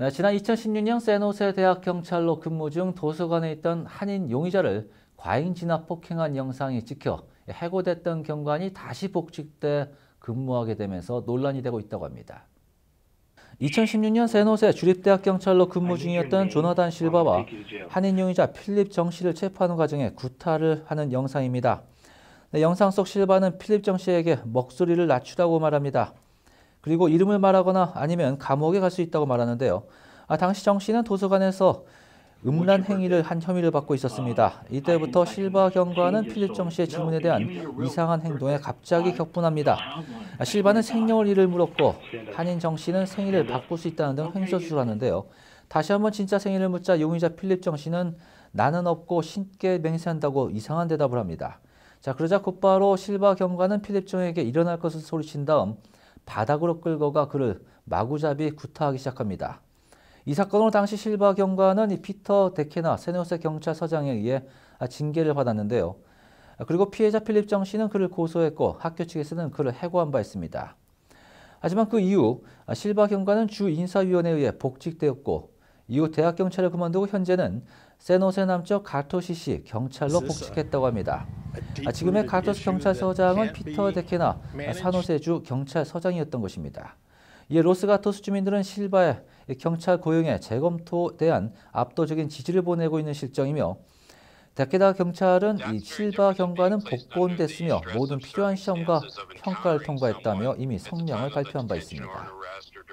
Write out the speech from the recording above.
네, 지난 2016년 세노세 대학 경찰로 근무 중 도서관에 있던 한인 용의자를 과잉 진압 폭행한 영상이 찍혀 해고됐던 경관이 다시 복직돼 근무하게 되면서 논란이 되고 있다고 합니다. 2016년 세노세 주립대학 경찰로 근무 중이었던 조나단 실바와 한인 용의자 필립 정 씨를 체포하는 과정에 구타를 하는 영상입니다. 네, 영상 속 실바는 필립 정 씨에게 목소리를 낮추라고 말합니다. 그리고 이름을 말하거나 아니면 감옥에 갈 수 있다고 말하는데요. 아, 당시 정 씨는 도서관에서 음란 행위를 한 혐의를 받고 있었습니다. 이때부터 실바 경관은 필립 정 씨의 질문에 대한 이상한 행동에 갑자기 격분합니다. 아, 실바는 생년월 일을 물었고 한인 정 씨는 생일을 바꿀 수 있다는 등 횡설수설하는데요. 다시 한번 진짜 생일을 묻자 용의자 필립 정 씨는 나는 없고 신께 맹세한다고 이상한 대답을 합니다. 자 그러자 곧바로 실바 경관은 필립 정에게 일어날 것을 소리친 다음 바닥으로 끌고가 그를 마구잡이 구타하기 시작합니다. 이 사건으로 당시 실바 경관은 이 피터 데케나 세노세 경찰서장에 의해 징계를 받았는데요. 그리고 피해자 필립 정 씨는 그를 고소했고 학교 측에서는 그를 해고한 바 있습니다. 하지만 그 이후 실바 경관은 주 인사위원회에 의해 복직되었고 이후 대학 경찰을 그만두고 현재는 세노세 남쪽 가토시시 경찰로 복직했다고 합니다. 지금의 가토스 경찰서장은 피터 데케나 사노세주 경찰서장이었던 것입니다. 이에 로스가토스 주민들은 실바의 경찰 고용의 재검토에 대한 압도적인 지지를 보내고 있는 실정이며 데케다 경찰은 이 실바 경관은 복권됐으며 모든 필요한 시험과 평가를 통과했다며 이미 성명을 발표한 바 있습니다.